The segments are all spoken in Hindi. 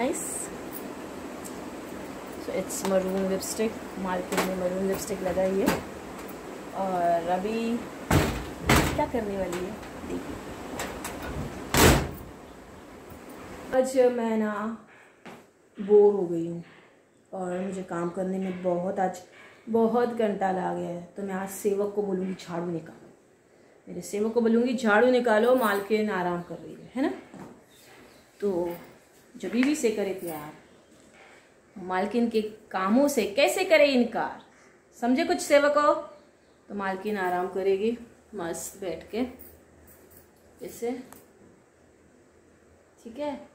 Nice so it's maroon lipstick market में मरून लिपस्टिक लगाई है और अभी क्या करने वाली है? देखिए। आज मैं ना बोर हो गई हूँ। और मुझे काम करने में बहुत आज, बहुत घंटा ला गया है। तो मैं आज सेवक को बोलूँगी, झाड़ू निकालो। मेरे सेवक को बोलूँगी, झाड़ू निकालो, मालकिन आराम कर रही है है ना? तो जब भी से करे प्यार, मालकिन के कामों से कैसे करे इनकार? समझे कुछ सेवक हो? तो मालकिन आराम करेगी, मस्त बैठ के। ऐसे ठीक है?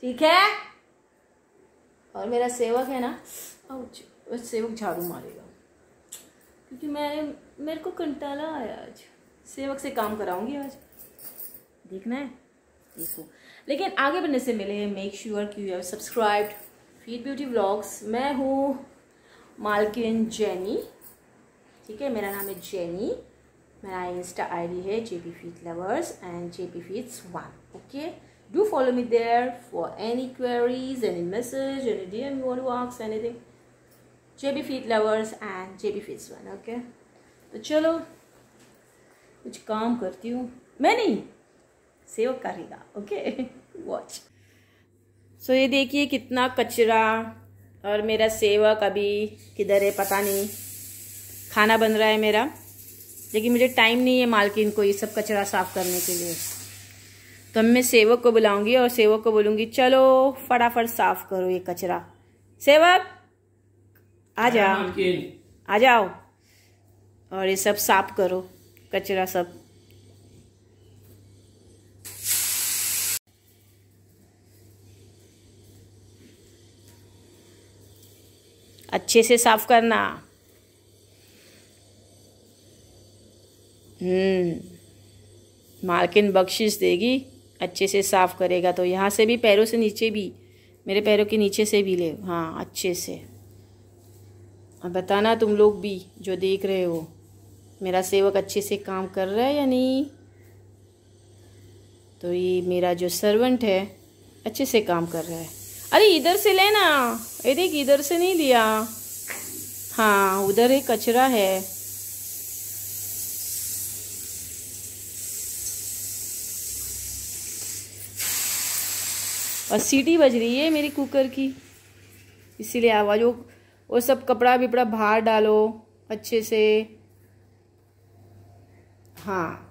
ठीक है? और मेरा सेवक है ना? वो सेवक झाड़ू मारेगा। क्योंकि मैंने, मेरे को कंटाला आया आज। सेवक से काम कराऊँगी आज। देखना है। देखो लेकिन आगे बढ़ने से मिले मेक श्योर कि you have subscribed feed beauty vlogs मैं हूँ मालकिन जैनी। ठीक है, मेरा नाम है जैनी। मेरा इंस्टा आईडी है J P feet lovers and J P feets one okay do follow me there for any queries, any message, any dm you want to ask, anything. Jb feet lovers and jb feets one okay? तो चलो, कुछ काम करती हूँ। मैं नहीं। सेवक करेगा। ओके वॉच सो ये देखिए कितना कचरा और मेरा सेवक अभी किधर है पता नहीं। खाना बन रहा है मेरा। लेकिन मुझे टाइम नहीं है मालकिन को ये सब कचरा साफ़ करने के लिए। तो मैं सेवक को बुलाऊँगी और सेवक को बोलूँगी चलो फटाफट साफ़ करो ये कचरा। सेवक आ जाओ। आ जाओ। और ये सब साफ़ करो कचरा सब। अच्छे से साफ़ करना। हम्म मालकिन बख्शिश देगी, अच्छे से साफ़ करेगा। तो यहाँ से भी, पैरों से नीचे भी, मेरे पैरों के नीचे से भी ले। हाँ अच्छे से। अब बताना तुम लोग भी, जो देख रहे हो। मेरा सेवक अच्छे से काम कर रहा है या नहीं? तो ये मेरा जो सर्वेंट है, अच्छे से काम कर रहा है। अरे, इधर से लेना। ये देख, इधर से नहीं लिया। हाँ उधर एक कचरा है। और सीटी बज रही है मेरी कुकर की। इसीलिए आवाज़, वो वो सब कपड़ा विपड़ा बाहर डालो अच्छे से। हाँ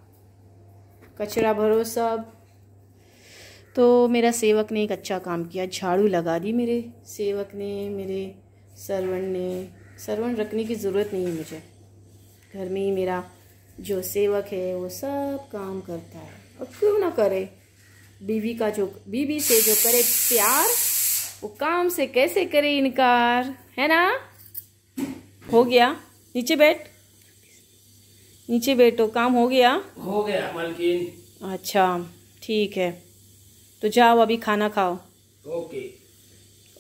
कचरा भरो सब। तो मेरा सेवक ने एक अच्छा काम किया झाड़ू लगा दी मेरे सेवक ने मेरे सर्वेंट ने। सर्वेंट रखने की ज़रूरत नहीं है मुझे। घर में ही मेरा जो सेवक है वो सब काम करता है। और क्यों ना करे? बीवी का जो बीवी से जो करे प्यार वो काम से कैसे करे इनकार? है ना? हो गया। नीचे बैठ। नीचे बैठो। काम हो गया? हो गया मालकिन। अच्छा ठीक है। तो जाओ अभी खाना खाओ। ओके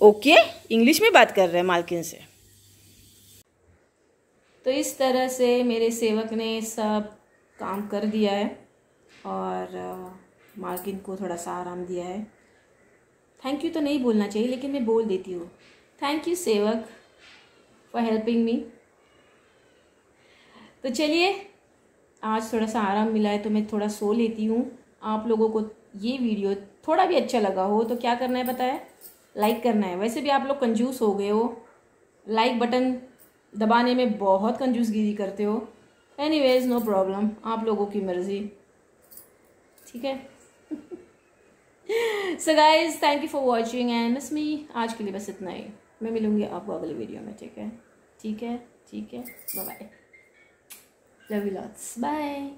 ओके इंग्लिश में बात कर रहे हैं मालकिन से। तो इस तरह से मेरे सेवक ने सब काम कर दिया है और मालकिन को थोड़ा सा आराम दिया है। थैंक यू तो नहीं बोलना चाहिए लेकिन मैं बोल देती हूँ। Thank you Sevak for helping me तो चलिए आज थोड़ा सा आराम मिला है तो मैं थोड़ा सो लेती हूँ। आप लोगों को ये वीडियो थोड़ा भी अच्छा लगा हो तो क्या करना है पता है? लाइक करना है। वैसे भी आप लोग कंजूस हो गए हो। लाइक बटन दबाने में बहुत कंजूसगिरी करते हो। एनी वेज नो प्रॉब्लम आप लोगों की मर्ज़ी। ठीक है? So guys thank you for watching and miss me आज के लिए बस इतना ही। मैं मिलूँगी आपको अगले वीडियो में, ठीक है? ठीक है? ठीक है? Bye bye love you lots bye